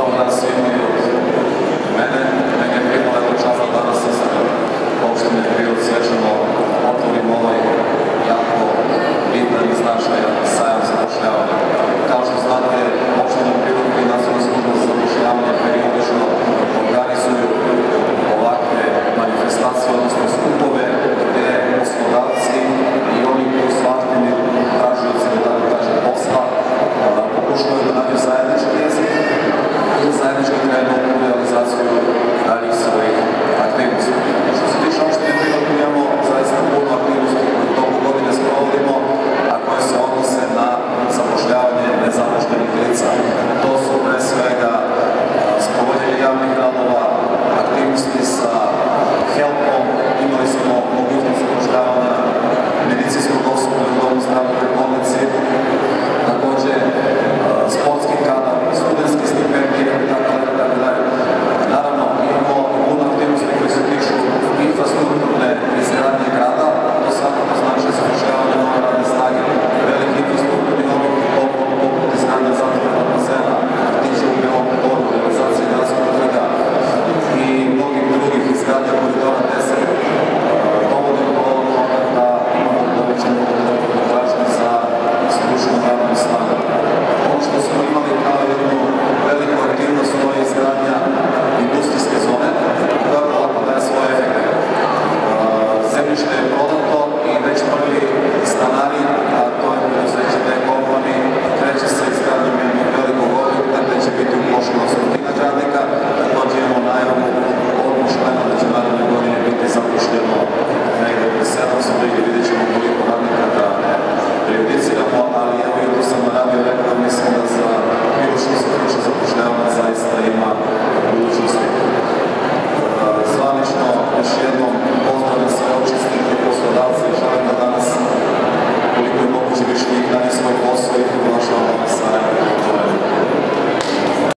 salvação.